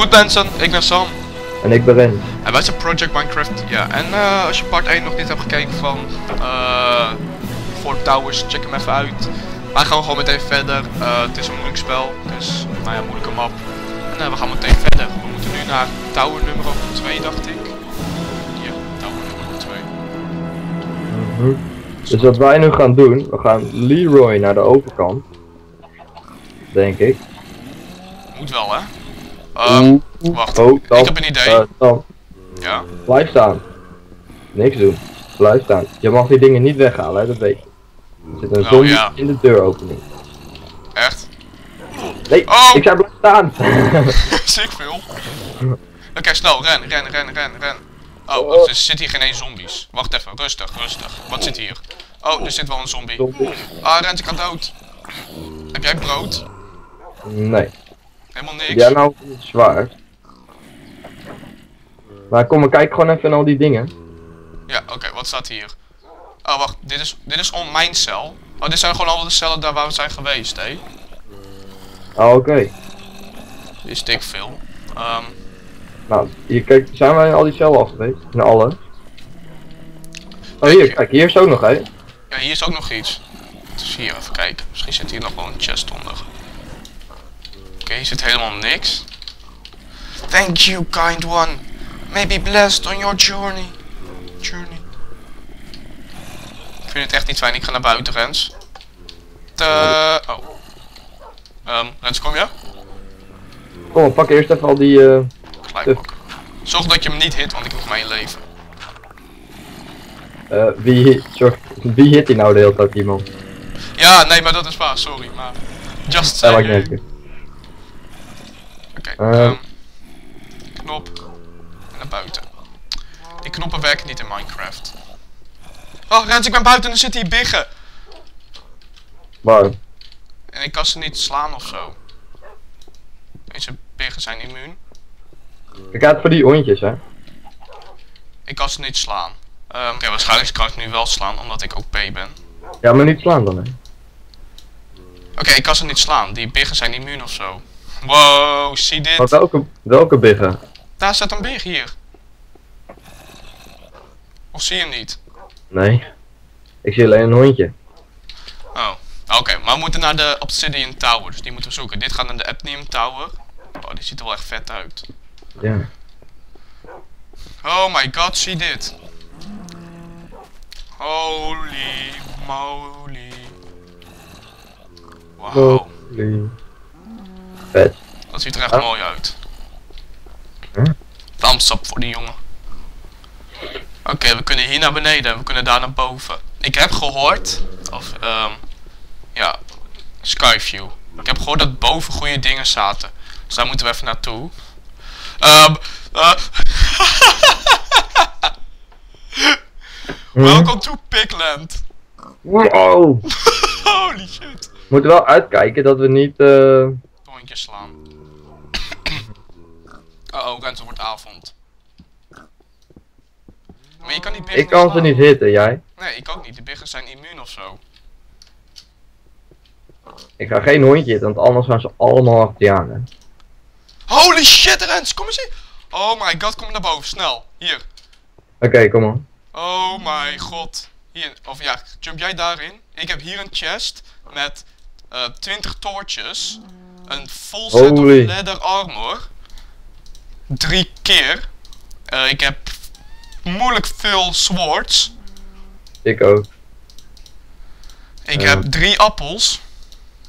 Goed mensen, ik ben Sam. En ik ben Ren. En wij zijn Project Minecraft. Ja, en eh, als je part 1 nog niet hebt gekeken van eh Fort Towers, check hem even uit. Wij gaan gewoon meteen verder. Eh, het is een moeilijk spel, dus nou ja, moeilijke map. En we gaan meteen verder. We moeten nu naar tower nummer 2, dacht ik. Ja, tower nummer 2. Dus wat wij nu gaan doen, we gaan Leroy naar de overkant. Denk ik. Moet wel, hè? Ehm, wacht, Oh, ik heb een idee. eh, Sam, ja. blijf staan. Niks doen. Blijf staan. Je mag die dingen niet weghalen, hè, dat weet je. Er zit een Oh, zombie ja. in de deuropening. Echt? Nee, Oh! ik zei blijf staan. Zie ik veel. Oké, snel, ren, ren, ren, ren, ren. Oh, Oh. er zit hier geen één zombies. Wacht even, rustig, rustig. Wat zit hier? Oh, er zit wel een zombie. Zombie. Ah, Rent, ik ga dood. Heb jij brood? Nee. Helemaal niks. jij nou zwaar? Maar kom, we kijken gewoon even naar al die dingen. Ja, oké, wat staat hier? Oh, wacht, dit is, dit is on mijn cel. Oh, dit zijn gewoon al de cellen daar waar we zijn geweest, hé. Oh, oké. Dit is dik veel. Ehm, Nou, hier, kijk, zijn wij in al die cellen al geweest? In alle? Oh, hier, kijk, hier is ook nog, hè? ja, hier is ook nog iets. Dus hier, even kijken. Misschien zit hier nog wel een chest onder. Oké, hier zit helemaal niks. Thank you, kind one. May be blessed on your journey. Journey. Ik vind het echt niet fijn. Ik ga naar buiten, Rens. De... Oh. Ehm, Rens, kom je? Kom, pakken eerst even al die, eh... Pakken. Zorg dat je hem niet hit, want ik nog mijn leven. eh, wie, zorg, wie hit die nou de hele tijd, iemand? Ja, nee, maar dat is waar. Sorry, maar... Just saying. Uit. Oké, Eh. ehm, knop. En naar buiten. Die knoppen werken niet in Minecraft. Oh, Rens, ik ben buiten en er zitten hier biggen. Waar? En ik kan ze niet slaan of zo. Deze biggen zijn immuun. Ik ga het voor die hondjes, hè? Ik kan ze niet slaan. Ehm, Oké, waarschijnlijk kan ik nu wel slaan, omdat ik OP ben. Ja, maar niet slaan dan, hè? Oké, ik kan ze niet slaan. Die biggen zijn immuun of zo. Wow, zie Maar dit. welke, welke biggen? Daar staat een big hier. Of zie je hem niet? Nee. Ik zie alleen een hondje. Oh, oké. maar we moeten naar de Obsidian Tower, dus die moeten we zoeken. Dit gaat naar de Apnium Tower. Oh, die ziet er wel echt vet uit. Ja. Oh my god, zie dit. Holy moly. Holy. Vet. dat ziet er echt mooi uit. Huh? Thumbs up voor die jongen. Oké, we kunnen hier naar beneden en we kunnen daar naar boven. Ik heb gehoord, of ehm ja, Skyview. Ik heb gehoord dat boven goede dingen zaten. Dus daar moeten we even naartoe. Ehm eh, Welcome to Pigland. Wow! Holy shit. We moeten wel uitkijken dat we niet, eh... Slaan. Oh oh, Rens, het wordt avond. Maar je kan die biggen Ik kan ze niet hitten, jij? Nee, ik ook niet. Die biggen zijn immuun of zo. Ik ga geen hondje hitten, want anders gaan ze allemaal achter je aan, hè? Holy shit, Rens, kom eens hier. Oh my god, kom naar boven, snel. Hier. Oké, kom op. Oh my god. Hier, of ja, jump jij daarin. Ik heb hier een chest met eh 20 torches. Een full set Holy. of leather armor. Drie keer. Eh, ik heb moeilijk veel swords. Ik ook. Ik heb drie appels.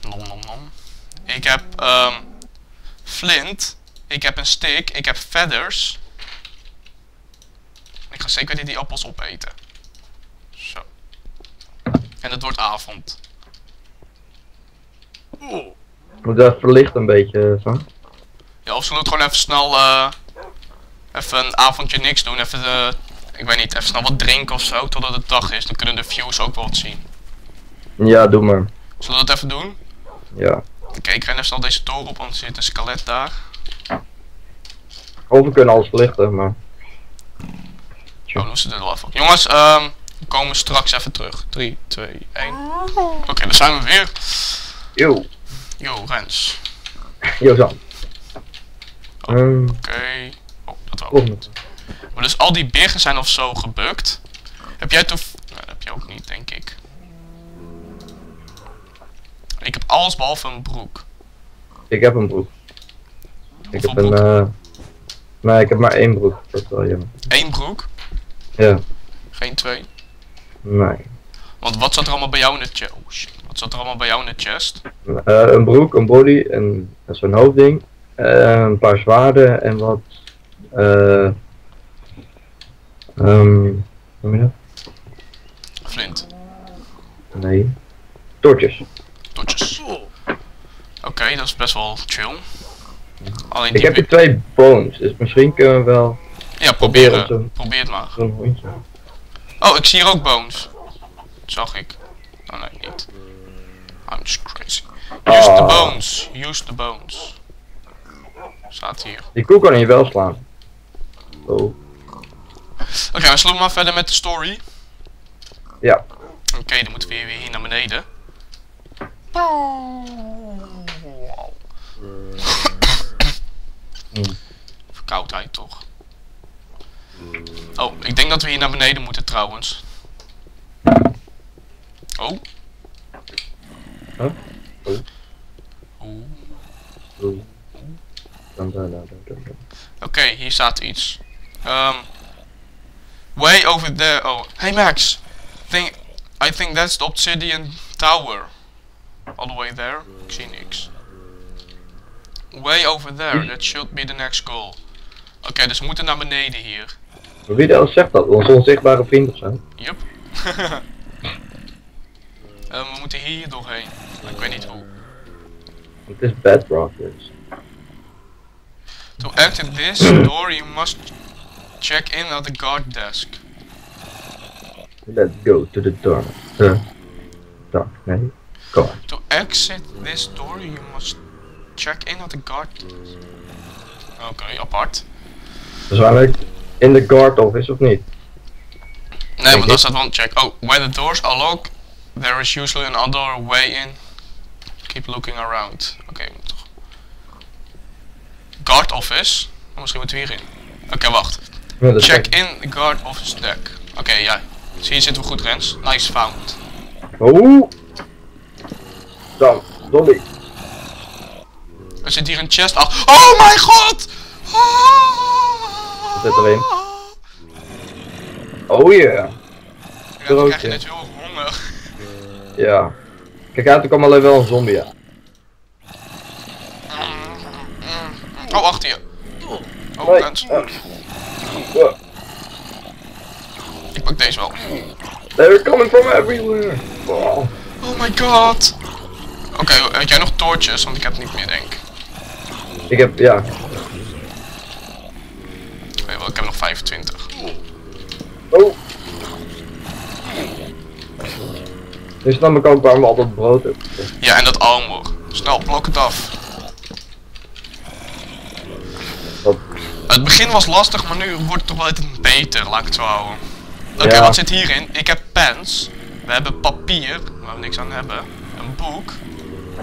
Nom nom nom. Ik heb ehm flint. Ik heb een stick. Ik heb feathers. Ik ga zeker niet die appels opeten. Zo. En het wordt avond. Oeh. Moet dat verlicht een beetje, zo. Ja, of we het gewoon even snel, eh, even een avondje niks doen. Even, eh, ik weet niet, even snel wat drinken of zo, totdat het dag is. Dan kunnen de views ook wel wat zien. Ja, doe maar. Zullen we dat even doen? Ja. Oké, ik ren even snel deze toren op, want er zit een skelet daar. Of we kunnen alles verlichten, maar... Oh, doen ze wel even. Jongens, ehm, we komen straks even terug. 3, 2, 1. Oké, daar zijn we weer. Yo. Yo, Rens. Yo, Sam. Oh, Ehm, Oké. Oh, dat wel. volgende. Maar dus al die biggen zijn of zo gebukt. Heb jij toch... Nee, dat heb je ook niet, denk ik. Ik heb alles behalve een broek. Ik heb een broek. Ik heb een, eh Nee, ik heb maar één broek. Dat is wel jammer. Eén broek, Ja, geen twee. nee. Want wat zat er allemaal bij jou in de chest? Oh shit. Wat zat er allemaal bij jou in de chest? Eh, een broek, een body en en zo'n hoofdding. eh, een paar zwaarden en wat. eh ehm hoe noem je dat? Flint. Nee. Tortjes. Dotjes. Oké, dat is best wel chill. Alleen Ik heb hier bi- twee bones, dus misschien kunnen we wel Ja, proberen probeer, het. probeer het maar. Oh, ik zie hier ook bones. Zag ik. Oh nee, niet. I'm just crazy. Use the Ah. bones. Use the bones. Staat hier. Die koe kan hier wel slaan. Oh. Oké, we zullen maar verder met de story. Ja. Oké, dan moeten we weer hier naar beneden. Hmm. Verkoudheid toch? Oh, ik denk dat we hier naar beneden moeten trouwens. Oh. Huh? Oh. Oh. Oké, hier staat iets. Um, way over there. Oh, hey Max. Think, I think that's the obsidian tower. All the way there. Ik zie niks. Way over there. That should be the next goal. Oké, dus we moeten naar beneden hier. Wie de zegt dat? Onze onzichtbare vriend of zo? Yup. Ehm, we moeten hier doorheen. Maar Ik weet niet hoe. Het is bedrock dus. To enter this door, you must check in at the guard desk. Let's go to the door. Uh, door. Nee. Go. To exit this door, you must check in at the guard. Oké, apart. Dus waarschijnlijk in de guard office of niet? Nee, want ik. dat staat wel check. Oh, where the doors are locked, there is usually another way in. Keep looking around. Oké, moet toch. Guard office. Oh, misschien moeten we hierin. Oké, wacht. Check in the guard office deck. Oké, ja. Zie je zitten we goed, Rens. Nice found. Oeh! Zo, Dolly. Er zit hier een chest af. Oh mijn god! Wat zit erin? Oh yeah. Ja, dan krijg je net. Ja. Kijk uit, er kwam alleen wel een zombie. Oh, achter je. Oh, Nee, Rens. eh, uh, Ik pak deze wel. They're coming from everywhere. Oh. Oh my god. Oké, heb jij nog toortjes? Want ik heb niet meer, denk ik. Ik heb, ja. Nee, wel, ik heb nog 25. Oh. Nu snap ik ook waarom we altijd brood hebben. Ja, en dat armor. Snel, blok het af. Het begin was lastig, maar nu wordt het toch wel iets beter, laat ik het zo houden. Oké, Ja. wat zit hierin? Ik heb pens. We hebben papier, waar we niks aan hebben. Een boek.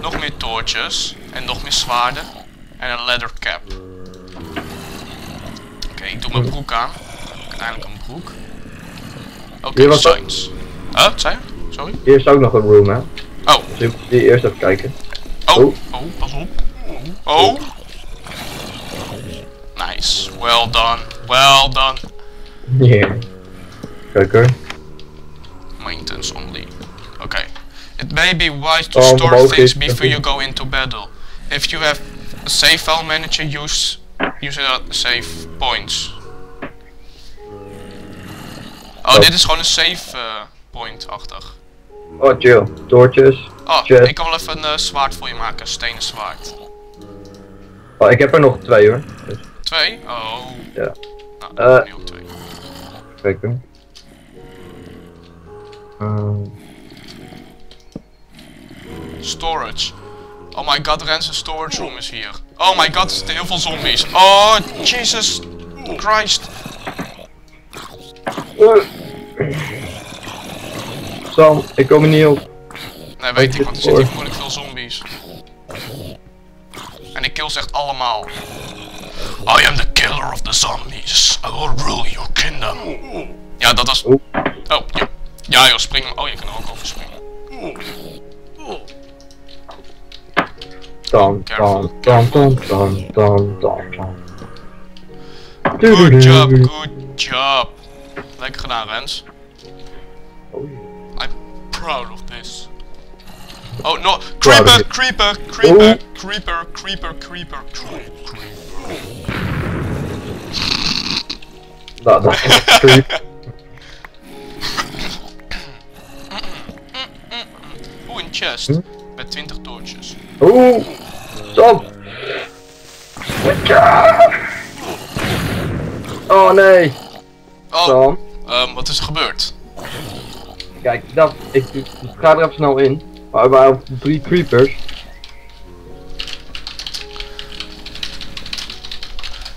Nog meer toortjes. En nog meer zwaarden. En een leather cap. Oké, ik doe mijn broek aan. Ik heb eindelijk een broek. Oké, dat- science. Huh, wat zei je? Sorry? Hier is ook nog een room, hè. Oh, Dus die eerst even kijken. oh, Oh. oh, pas op. Oh. Nice, well done, well done. Yeah. Kijk hoor. Maintenance only. Okay. It may be wise to Oh, store things before you go into battle. If you have a save file manager, use use it at save points. Oh, Oh. dit is gewoon een save eh, point achtig. Oh, chill. Toortjes. Oh, Chest. ik kan wel even een eh, zwaard voor je maken, een stenen zwaard. Oh, ik heb er nog twee hoor. Dus, Twee? Oh. ja. Nou, Eh. nu ook twee. Kijk. Ehm, Storage. Oh my god, Ren's storage room is hier. Oh my god, er zitten heel veel zombies. Oh, Jesus Christ. eh. Sam, ik kom er niet op. Nee, weet ik, want er zitten hier moeilijk veel zombies. En ik kill ze echt allemaal. I am the killer of the zombies. I will rule your kingdom. Ja, dat was... Oeh. Oh, ja. Ja joh, spring. Oh, je kan er ook over springen. Dan, dan, dan, dan, dan, dan, dan, dan. Good job, good job. Lekker gedaan, Rens. Oh, proud of this. Oh no, creeper, it. creeper, creeper, creeper, creeper, creeper, creeper. Dat, is creep. Oeh, een chest. Hm? Met 20 torches. Oeh, stop. Oh nee, Oh, ehm, wat is er gebeurd? Kijk, ik dacht, ik, ik ga er even snel in. Maar we hebben drie creepers.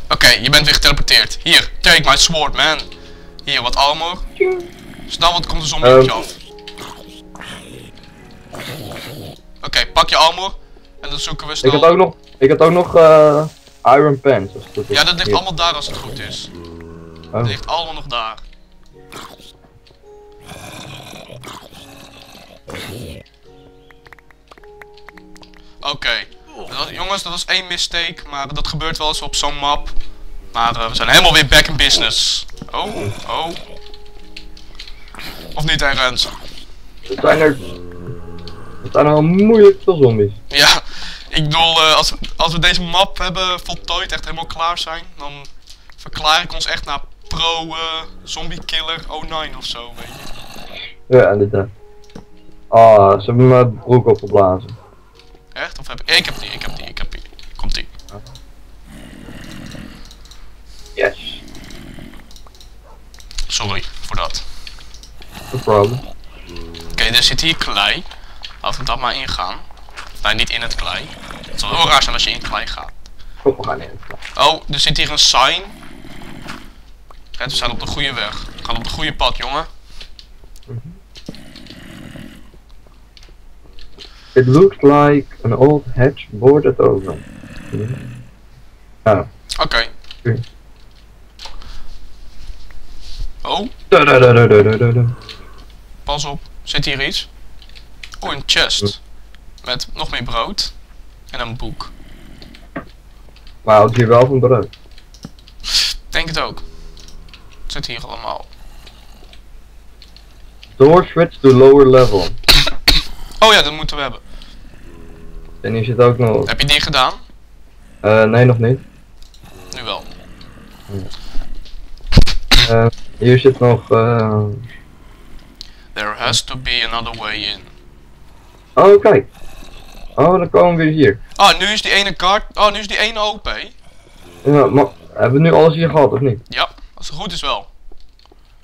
Oké, je bent weer geteleporteerd. Hier, take my sword, man. Hier, wat armor. Snel, want er komt een zombie op je Ehm. af. Oké, pak je armor. En dan zoeken we Ik snel... had ook nog, ik had ook nog eh, iron pants. Ja, dat ligt Hier. allemaal daar als het goed is. Oh. Dat ligt allemaal nog daar. Oké. Jongens, dat was één mistake, maar dat gebeurt wel eens op zo'n map. Maar eh, we zijn helemaal weer back in business. Oh, oh. Of niet, hè, Rens? Het zijn er... Het zijn er al moeilijk veel zombies. Ja, ik bedoel, eh, als, we, als we deze map hebben voltooid, echt helemaal klaar zijn, dan verklaar ik ons echt naar pro eh, zombie killer 09 of zo, weet je. Ja, inderdaad. Ah, ze hebben mijn broek opgeblazen. Echt? Of heb ik... Ik heb die, ik heb die, ik heb die. Komt die. Yes. Sorry voor dat. No problem. Oké, er zit hier klei. Laten we dat maar ingaan. Nee, niet in het klei. Het zal heel raar zijn als je in klei gaat. Kom, we gaan in. Oh, er zit hier een sign. Kijk, we zijn op de goede weg. We gaan op de goede pad, jongen. It looks like an old hatch boarded over. Ja. Oké. Oké. Oh, pas op. Zit hier iets? Oh, een chest. Met nog meer brood. En een boek. Maar houdt hier wel van brood. Denk het ook. Het zit hier allemaal. Door switch to lower level. Oh ja, dat moeten we hebben. En hier zit ook nog... Heb je die gedaan? eh nee, nog niet. Nu wel. Eh, hier zit nog... eh There has to be another way in. Oh, kijk. Oh, dan komen we weer hier. Ah, nu is die ene kaart. Oh, nu is die ene open. Ja, maar hebben we nu alles hier gehad, of niet? Ja, als het goed is wel.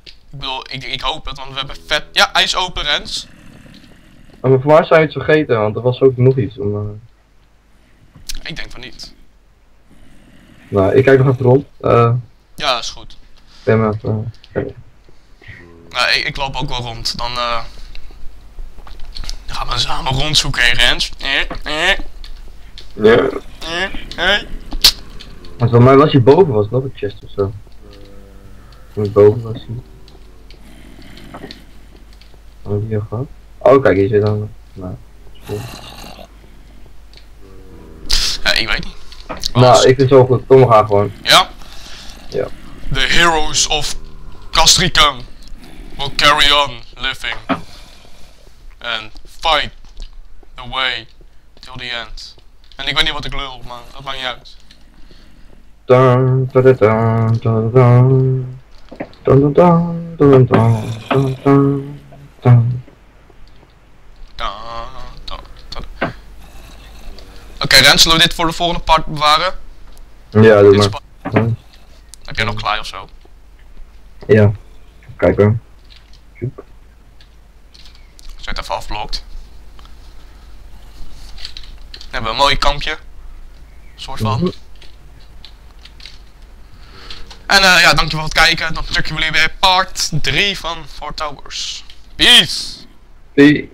Ik bedoel, ik, ik hoop het, want we hebben vet. Ja, hij is open, Rens. Oh, maar voor mij zijn we iets vergeten, want er was ook nog iets. Om, eh, Ik denk van niet. Nou, ik kijk nog even rond. Eh, Ja, is goed. ik ben eh, Nou, ik, ik loop ook wel rond. Dan, dan gaan we samen rondzoeken, hè, Rens. Ja. hey. Want voor mij was hier boven, was het nog een chest of zo. Toen boven was heb ik hier gehad? Oh, kijk, hier zit dan... Nou. Ja, ik weet niet. nou, Als- ik vind het zo goed. Kom, we gaan gewoon. Ja? Ja. The heroes of Castricum will carry on living and fight the way till the end. En ik weet niet wat ik lul, maar dat maakt niet uit. Dun, dun, dun, dun, dun, dun. Dun, dun, dun, dun, dun, dun, dun, dun. Da, da, da. Rens, zullen we dit voor de volgende part bewaren? Ja, doe maar. Heb jij nog klei of zo? Ja. Kijk hoor. Het even afblokt. Dan hebben we een mooi kampje. soort van. Mhm. En eh, ja, dankjewel voor het kijken. Dan checken we jullie bij part 3 van Four Towers. Peace! Peace.